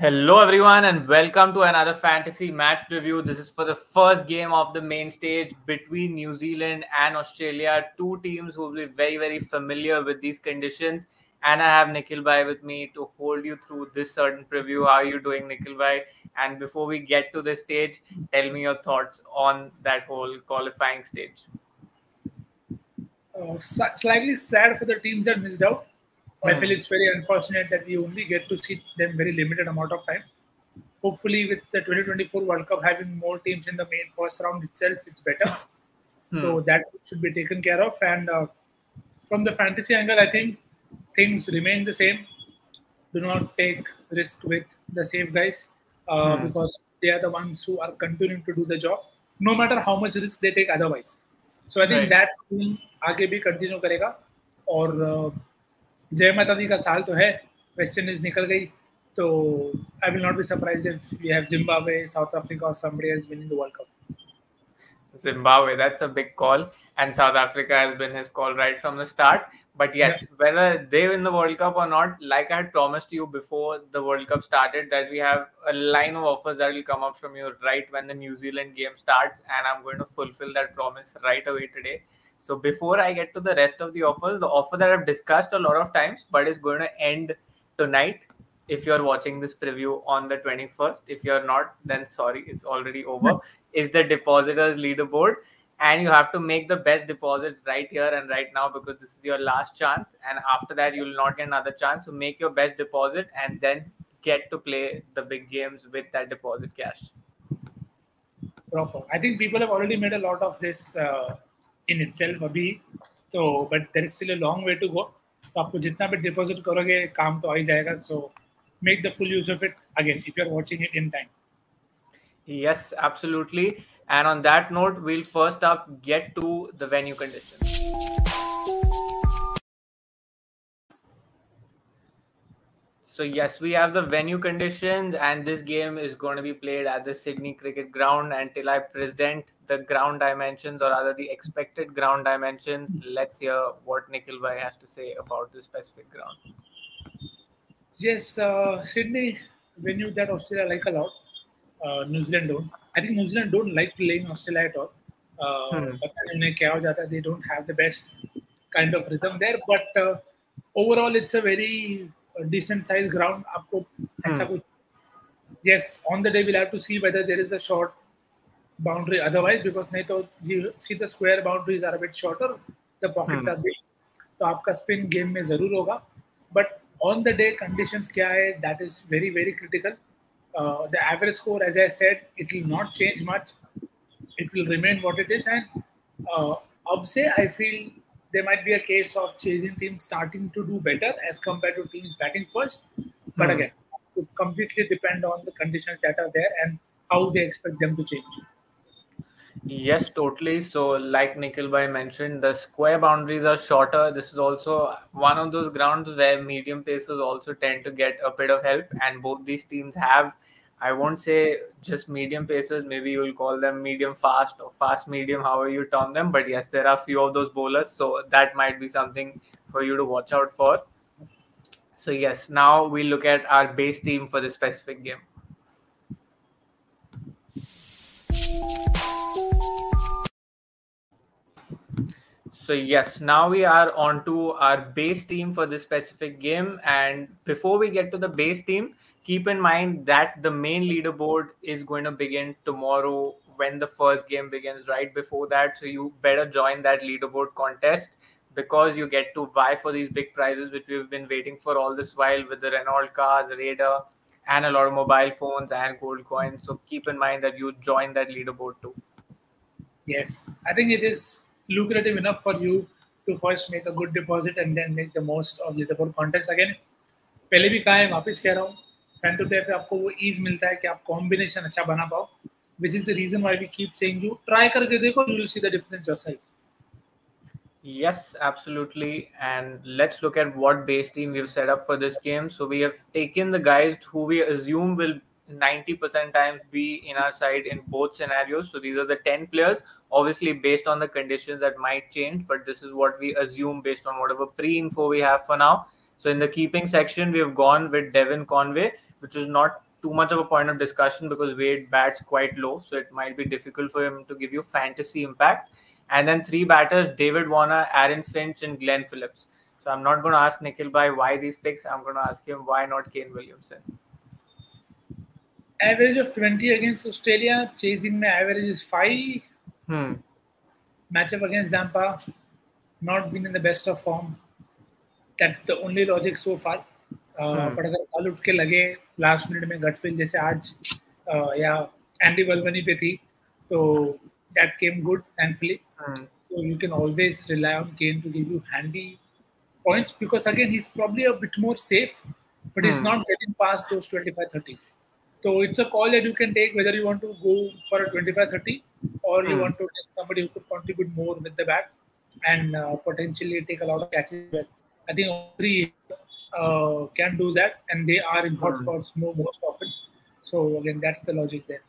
Hello, everyone, and welcome to another fantasy match preview. This is for the first game of the main stage between New Zealand and Australia. Two teams who will be very, very familiar with these conditions. And I have Nikhil Bhai with me to hold you through this certain preview. How are you doing, Nikhil Bhai? And before we get to the stage, tell me your thoughts on that whole qualifying stage. Uh, slightly sad for the teams that missed out I feel it's very unfortunate that we only get to see them very limited amount of time. Hopefully, with the 2024 World Cup having more teams in the main first round itself, it's better. Hmm. So that should be taken care of. And uh, from the fantasy angle, I think things remain the same. Do not take risk with the safe guys uh, hmm. because they are the ones who are continuing to do the job, no matter how much risk they take otherwise. So I think right. that आगे भी continue करेगा और जय माता दी का साल तो है वेस्ट इंडीज निकल गई। तो I will not be surprised if we have Zimbabwe South Africa और somebody else winning the world cup Zimbabwe that's a big call and South Africa has been his call right from the start But yes, yeah. whether they win the World Cup or not, like I had promised you before the World Cup started, that we have a line of offers that will come up from you right when the New Zealand game starts. And I'm going to fulfill that promise right away today. So before I get to the rest of the offers, the offer that I've discussed a lot of times, but is going to end tonight. If you're watching this preview on the 21st, if you're not, then sorry, it's already over. Hmm. is the depositors leaderboard, and you have to make the best deposit right here and right now because this is your last chance. And after that, you will not get another chance. So make your best deposit and then get to play the big games with that deposit cash. Proper. I think people have already made a lot of this. Uh in itself अभी तो but there is still a long way to go तो आपको जितना भी deposit करोगे काम तो आ ही जाएगा सो make the full use of it again if you're watching it in time yes absolutely and on that note we'll first up get to the venue conditions So yes, we have the venue conditions, and this game is going to be played at the Sydney Cricket Ground. Until I present the ground dimensions, or rather the expected ground dimensions, let's hear what Nikhil Bhai has to say about the specific ground. Yes, uh, Sydney venue that Australia like a lot. Uh, New Zealand don't. I think New Zealand don't like playing Australia at all. Uh, hmm. But they don't have the best kind of rhythm there. But uh, overall, it's a very decent sized ground आपको ऐसा कुछ yes on the day we'll have to see whether there is a short boundary otherwise because नहीं तो you see the square boundaries are a bit shorter the pockets hmm. are big तो आपका spin game में ज़रूर होगा but on the day conditions क्या है that is very very critical Uh, the average score, as I said, it will not change much. It will remain what it is. And uh, Abse, I feel there might be a case of chasing teams starting to do better as compared to teams batting first. But mm. again, it completely depend on the conditions that are there and how they expect them to change. Yes, totally. So, like Nikhil Bhai mentioned, the square boundaries are shorter. This is also one of those grounds where medium pacers also tend to get a bit of help, and both these teams have I won't say just medium pacers. Maybe you'll call them medium fast or fast medium, however you term them. But yes, there are a few of those bowlers, so that might be something for you to watch out for. So yes, now we look at our base team for the specific game. So yes, now we are on to our base team for this specific game. And before we get to the base team, keep in mind that the main leaderboard is going to begin tomorrow when the first game begins right before that. So you better join that leaderboard contest because you get to buy for these big prizes which we've been waiting for all this while with the Renault car the Raider and a lot of mobile phones and gold coins. So keep in mind that you join that leaderboard too. Yes i think it is lucrative enough for you to first make a good deposit and then make the most of the leaderboard contest again पहले भी कहा है वापस कह रहा हूँ fan to play पे आपको वो ईज मिलता है कि आप कॉम्बिनेशन अच्छा बना पाओ which is the reason why we keep saying you try karke dekho you will see the difference yourself yes absolutely and let's look at what base team we've set up for this game so we have taken the guys who we assume will 90% times be in our side in both scenarios so these are the 10 players obviously based on the conditions that might change but this is what we assume based on whatever pre info we have for now so in the keeping section we have gone with devon conway which is not too much of a point of discussion because Wade bats quite low, so it might be difficult for him to give you fantasy impact. And then three batters: David Warner, Aaron Finch, and Glenn Phillips. So I'm not going to ask Nikhil Bhai why these picks. I'm going to ask him why not Kane Williamson Average of 20 against Australia. Chasing my average is five. Hmm. Matchup against Zampa. Not been in the best of form. That's the only logic so far. पर अगर कल उठ के लगे last minute में gut feel जैसे आज या एंडी बलबनी पे थी तो that came good thankfully so you can always rely on Kane to give you handy points because again he's probably a bit more safe but he's not getting past those 25 30s so it's a call that you can take whether you want to go for a 25 30 or you want to take somebody who could contribute more with the bat and uh, potentially take a lot of catches i think all three uh, can do that, and they are in hot spots more most often. So again, that's the logic there.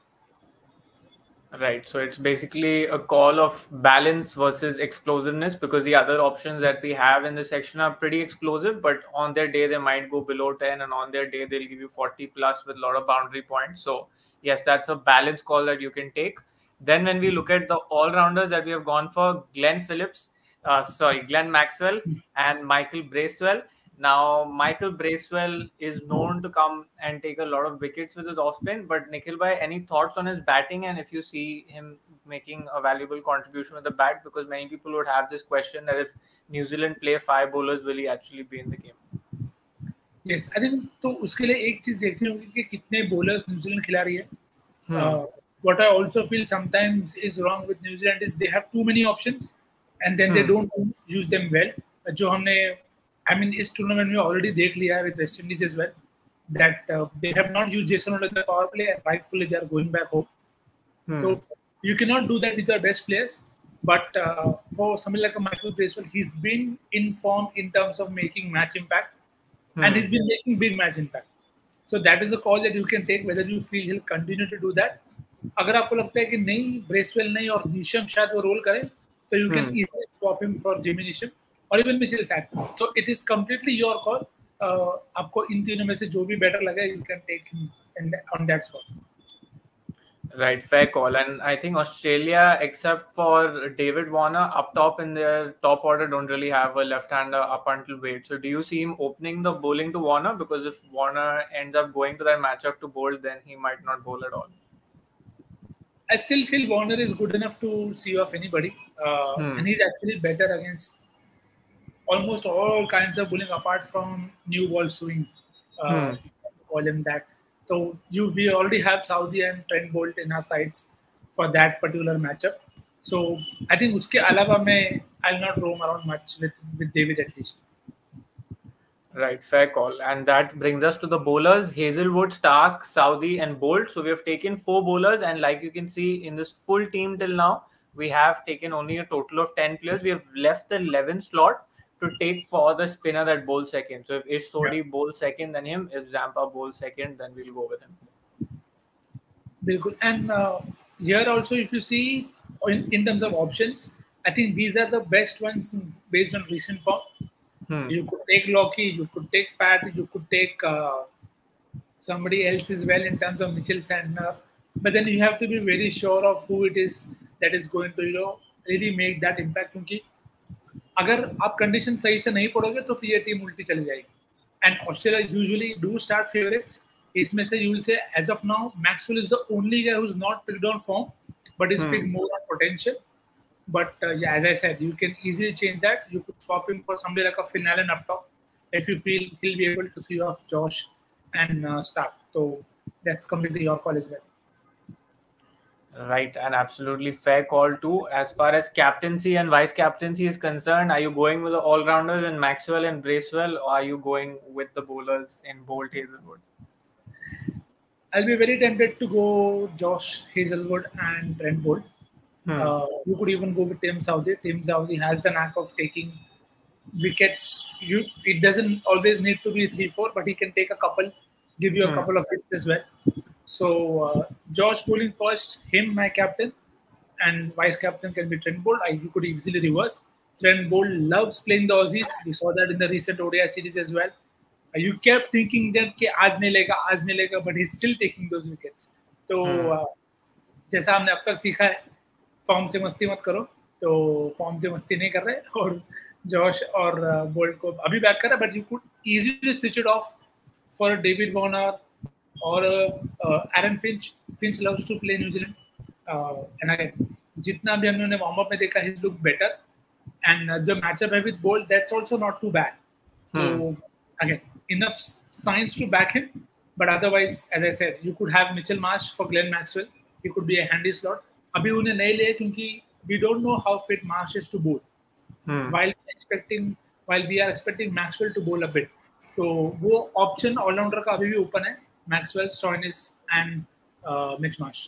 Right. So it's basically a call of balance versus explosiveness because the other options that we have in this section are pretty explosive, but on their day they might go below 10, and on their day they'll give you 40 plus with a lot of boundary points. So yes, that's a balance call that you can take. Then when we look at the all rounders that we have gone for, Glenn Phillips, uh, sorry, Glenn Maxwell and Michael Bracewell. Now, Michael Bracewell is known to come and take a lot of wickets with his off spin. But Nikhil Bhai, any thoughts on his batting and if you see him making a valuable contribution with the bat? Because many people would have this question that if New Zealand play five bowlers, will he actually be in the game? Yes, I think तो उसके लिए एक चीज देखनी होगी कि कितने bowlers New Zealand खिला रही है. Hmm. Uh, what I also feel sometimes is wrong with New Zealand is they have too many options and then hmm. they don't use them well. जो हमने I mean, इस टूर्नामेंट में already देख लिया है with West Indies as well uh, they have not used Jason on the power play and rightfully they are going back home. Hmm. So you cannot do that with your best players. But uh, for somebody like a Michael Bracewell, he's been in form in terms of making match impact hmm. and he's been making big match impact. So that is a call that you can take whether you feel he'll continue to do that. अगर आपको लगता है कि नहीं Bracewell नहीं और Neesham शायद वो रोल करें तो you can easily swap him for Jimmy Neesham or even Mitchell Sack. So it is completely your call. Uh, आपको इन तीनों में से जो भी better लगे, you can take him in, on that spot. Right, fair call. And I think Australia, except for David Warner, up top in their top order, don't really have a left-hander up until Wade. So do you see him opening the bowling to Warner? Because if Warner ends up going to that matchup to bowl, then he might not bowl at all. I still feel Warner is good enough to see off anybody, uh, hmm. and he's actually better against almost all kinds of bowling apart from new ball swing. Uh, hmm. Call him that. So you we already have Southee and Trent Boult in our sides for that particular matchup. So I think uske alawa mein I'll not roam around much with with David at least. Right, fair call. And that brings us to the bowlers Hazlewood, Stark, Southee, and Boult. So we have taken four bowlers, and like you can see in this full team till now, we have taken only a total of 10 players. We have left the 11 slot to take for the spinner that bowls second. So if Ish Sodhi yeah. bowls second, then him. If Zampa bowls second, then we'll go with him. Bilkul. And uh, here also, if you see in, in terms of options, I think these are the best ones based on recent form. Hmm. You could take Lockie, you could take Pat, you could take uh, somebody else as well in terms of Mitchell Santner. But then you have to be very sure of who it is that is going to you know really make that impact. Because अगर आप condition सही से नहीं पड़ोगे तो फिर ये team उल्टी चली जाएगी। And Australia usually do start favourites इसमें से यूल से as of now Maxwell is the only guy who is not picked on form but is pick more on potential but yeah as I said you can easily change that you could swap him for somebody like a final and up top if you feel he will be able to see off Josh and Starc तो that's completely your call is better Right, and absolutely fair call too. As far as captaincy and vice captaincy is concerned, are you going with the all rounders in Maxwell and Bracewell, or are you going with the bowlers in Boult Hazlewood? I'll be very tempted to go Josh Hazlewood and Trent Boult. Hmm. Uh, you could even go with Tim Southee. Tim Southee has the knack of taking wickets. You it doesn't always need to be three four, but he can take a couple, give you a hmm. couple of hits as well. So uh, Josh bowling first, him my captain, and vice captain can be Trent Boult. I, you could easily reverse. Trent Boult loves playing the Aussies. We saw that in the recent ODI series as well. Uh, you kept thinking that कि आज नहीं लेगा आज नहीं लेगा but he's still taking those wickets तो hmm. जैसा हमने अब तक सीखा है फॉर्म से मस्ती मत करो तो फॉर्म से मस्ती नहीं कर रहे और जॉश और बोल्ट को अभी बैक कर रहा है but you could easily switch it off for David Warner और Aaron Finch Finch loves to play New Zealand and I जितना भी हमने वार्म अप में देखा हिज लुक बेटर एंड जो मैचअप है with Boult that's also not too bad तो again enough signs to back him but otherwise as I said you could have Mitchell Marsh for Glenn Maxwell he could be a handy slot अभी उन्हें नहीं लिया क्योंकि we don't know how fit Marsh is to bowl while expecting while we are expecting Maxwell to bowl a bit तो वो option allrounder का अभी भी ओपन है. Maxwell, Stoinis, and uh, Mitch Marsh.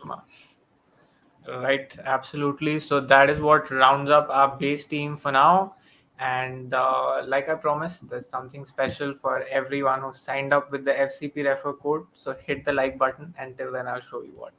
Right, absolutely. So that is what rounds up our base team for now. And uh, like I promised, there's something special for everyone who signed up with the FCP refer code. So hit the like button. Until then, I'll show you what.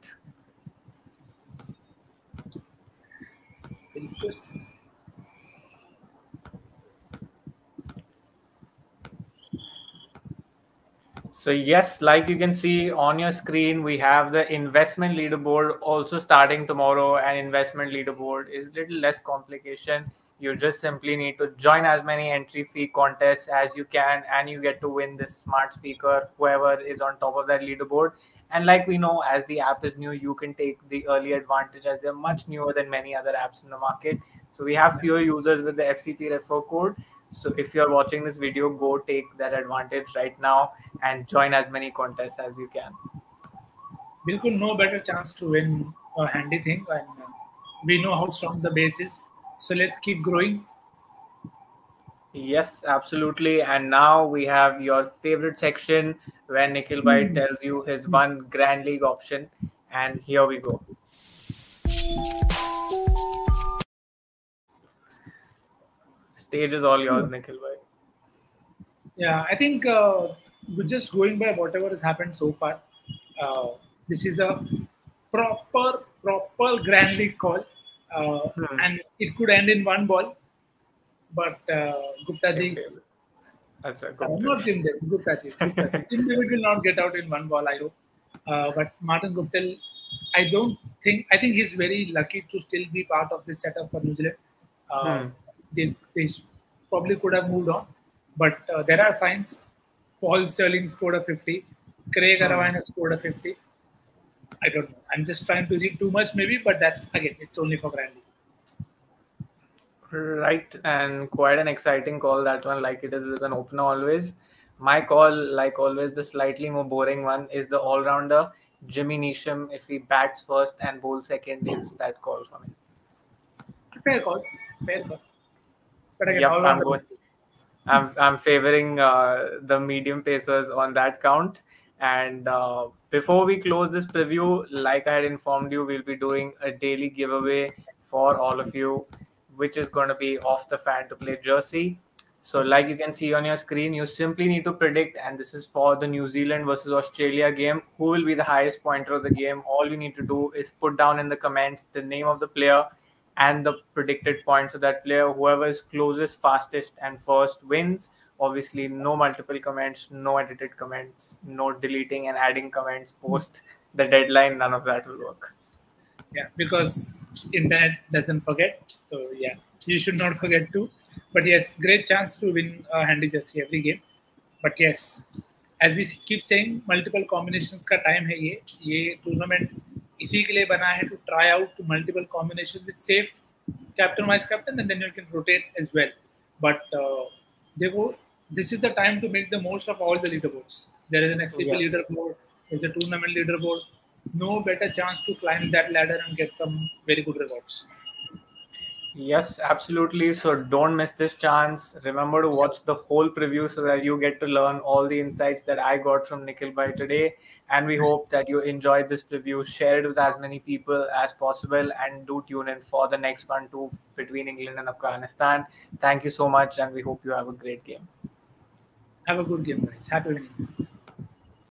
So yes, like you can see on your screen, we have the investment leaderboard also starting tomorrow. And investment leaderboard is a little less complication. You just simply need to join as many entry fee contests as you can and you get to win this smart speaker whoever is on top of that leaderboard. And like we know as the app is new you can take the early advantage as they're much newer than many other apps in the market. So we have fewer users with the fcp refer code so if you're watching this video go take that advantage right now and join as many contests as you can Bilkul no better chance to win a handy thing and uh, we know how strong the base is so let's keep growing. Yes, absolutely. And now we have your favorite section where Nikhil Bhai mm. tells you his one Grand League option. And here we go. Stage is all yours. Nikhil Bhai. Yeah, I think uh, just going by whatever has happened so far, uh, this is a proper, proper Grand League call uh, hmm. and it could end in one ball. But uh, Gupta ji, Achha, Gupta. Uh, not Tim David, Gupta ji. Gupta Tim David will not get out in one ball, I hope. Uh, but Martin Guptill, I don't think, I think he's very lucky to still be part of this setup for New Zealand. Uh, hmm. They, they, probably could have moved on. But uh, there are signs. Paul Stirling scored a 50. Craig hmm. Ervine scored a 50. I don't know. I'm just trying to read too much, maybe, but that's again, it's only for Grandy. Right, and quite an exciting call that one, like it is with an opener always. My call, like always, the slightly more boring one is the all rounder Jimmy Neesham. If he bats first and bowls second, is that call for me. Fair call, fair call. But again, yep, I'm, going, I'm, I'm favoring uh, the medium pacers on that count. And uh, before we close this preview, like I had informed you, we'll be doing a daily giveaway for all of you, which is going to be off the Fan2Play jersey. So, like you can see on your screen, you simply need to predict, and this is for the New Zealand versus Australia game, who will be the highest pointer of the game. All you need to do is put down in the comments the name of the player and the predicted point so that player whoever is closest fastest and first wins. Obviously no multiple comments no edited comments no deleting and adding comments post the deadline. None of that will work. Yeah because internet doesn't forget. So yeah you should not forget to but yes great chance to win a handy jersey every game. But yes as we keep saying multiple combinations ka time hai ye. Ye tournament इसी के लिए बना है to try out to multiple combination with safe captain vice captain and then you can rotate as well but देखो this is the time to make the most of all the leaderboards there is an FCP yes. leader board, there's a tournament leader board. No better chance to climb that ladder and get some very good rewards. Yes, absolutely. So don't miss this chance. Remember to watch the whole preview so that you get to learn all the insights that I got from Nikhil Bhai today. And we hope that you enjoyed this preview. Share it with as many people as possible and do tune in for the next one too between England and Afghanistan. Thank you so much, and we hope you have a great game. Have a good game, guys. Happy winnings.